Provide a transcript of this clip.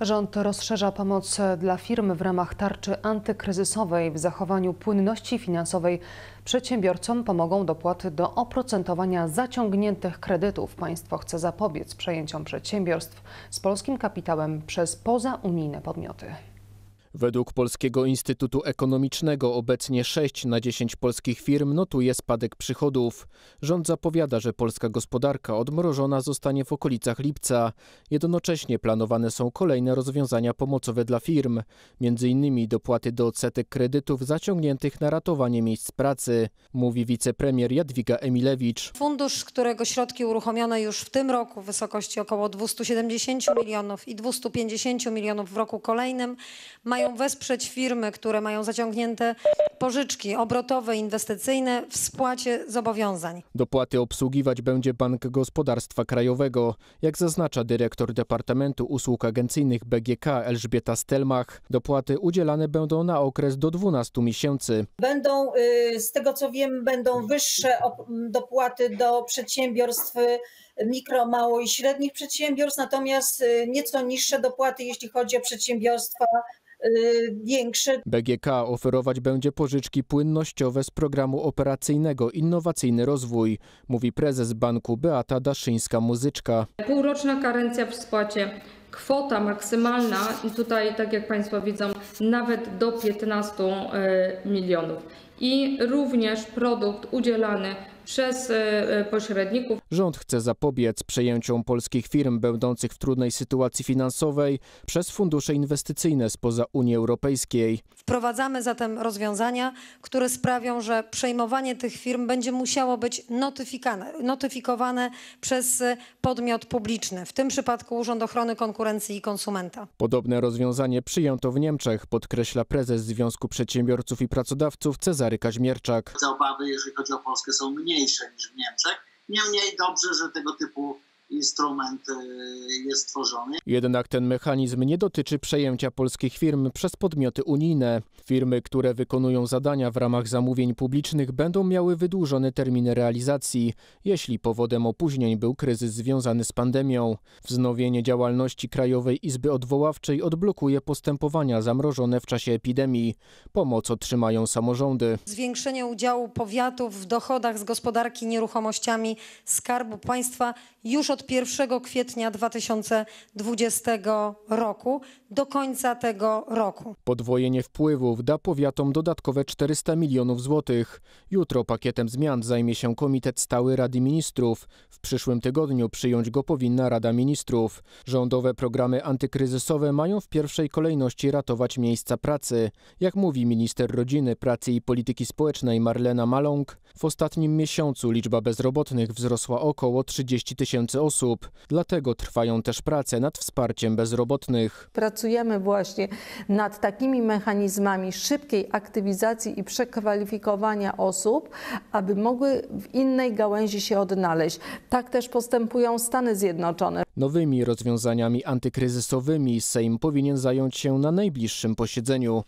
Rząd rozszerza pomoc dla firm w ramach tarczy antykryzysowej. W zachowaniu płynności finansowej przedsiębiorcom pomogą dopłaty do oprocentowania zaciągniętych kredytów. Państwo chce zapobiec przejęciom przedsiębiorstw z polskim kapitałem przez pozaunijne podmioty. Według Polskiego Instytutu Ekonomicznego obecnie 6 na 10 polskich firm notuje spadek przychodów. Rząd zapowiada, że polska gospodarka odmrożona zostanie w okolicach lipca. Jednocześnie planowane są kolejne rozwiązania pomocowe dla firm, innymi dopłaty do odsetek kredytów zaciągniętych na ratowanie miejsc pracy, mówi wicepremier Jadwiga Emilewicz. Fundusz, którego środki uruchomione już w tym roku w wysokości około 270 milionów i 250 milionów w roku kolejnym mają wesprzeć firmy, które mają zaciągnięte pożyczki obrotowe, inwestycyjne w spłacie zobowiązań. Dopłaty obsługiwać będzie Bank Gospodarstwa Krajowego. Jak zaznacza dyrektor Departamentu Usług Agencyjnych BGK Elżbieta Stelmach, dopłaty udzielane będą na okres do 12 miesięcy. Będą, y, z tego co wiem, będą wyższe op- dopłaty do przedsiębiorstw mikro, mało i średnich przedsiębiorstw, natomiast y, nieco niższe dopłaty, jeśli chodzi o przedsiębiorstwa większe. BGK oferować będzie pożyczki płynnościowe z programu operacyjnego Innowacyjny Rozwój, mówi prezes banku Beata Daszyńska-Muzyczka. Półroczna karencja w spłacie. Kwota maksymalna, i tutaj tak jak Państwo widzą, nawet do 15 e, milionów. I również produkt udzielany przez e, pośredników Rząd chce zapobiec przejęciom polskich firm będących w trudnej sytuacji finansowej przez fundusze inwestycyjne spoza Unii Europejskiej. Wprowadzamy zatem rozwiązania, które sprawią, że przejmowanie tych firm będzie musiało być notyfikowane przez y, podmiot publiczny, w tym przypadku Urząd Ochrony Konkurencji i Konsumenta. Podobne rozwiązanie przyjęto w Niemczech, podkreśla prezes Związku Przedsiębiorców i Pracodawców Cezary Kaźmierczak. te obawy, jeżeli chodzi o Polskę, są mniejsze niż w Niemczech. Niemniej dobrze, że tego typu instrument y, jest tworzony. Jednak ten mechanizm nie dotyczy przejęcia polskich firm przez podmioty unijne. Firmy, które wykonują zadania w ramach zamówień publicznych, będą miały wydłużone terminy realizacji, jeśli powodem opóźnień był kryzys związany z pandemią. Wznowienie działalności Krajowej Izby Odwoławczej odblokuje postępowania zamrożone w czasie epidemii. Pomoc otrzymają samorządy. Zwiększenie udziału powiatów w dochodach z gospodarki nieruchomościami Skarbu Państwa już od 1 kwietnia 2020 roku do końca tego roku. Podwojenie wpływów da powiatom dodatkowe 400 milionów złotych. Jutro pakietem zmian zajmie się Komitet Stały Rady Ministrów. W przyszłym tygodniu przyjąć go powinna Rada Ministrów. Rządowe programy antykryzysowe mają w pierwszej kolejności ratować miejsca pracy. Jak mówi minister rodziny, pracy i polityki społecznej Marlena Maląg, w ostatnim miesiącu liczba bezrobotnych wzrosła około 30 tysięcy osób. Dlatego trwają też prace nad wsparciem bezrobotnych. Pracujemy właśnie nad takimi mechanizmami szybkiej aktywizacji i przekwalifikowania osób, aby mogły w innej gałęzi się odnaleźć. Tak też postępują Stany Zjednoczone. Nowymi rozwiązaniami antykryzysowymi Sejm powinien zająć się na najbliższym posiedzeniu.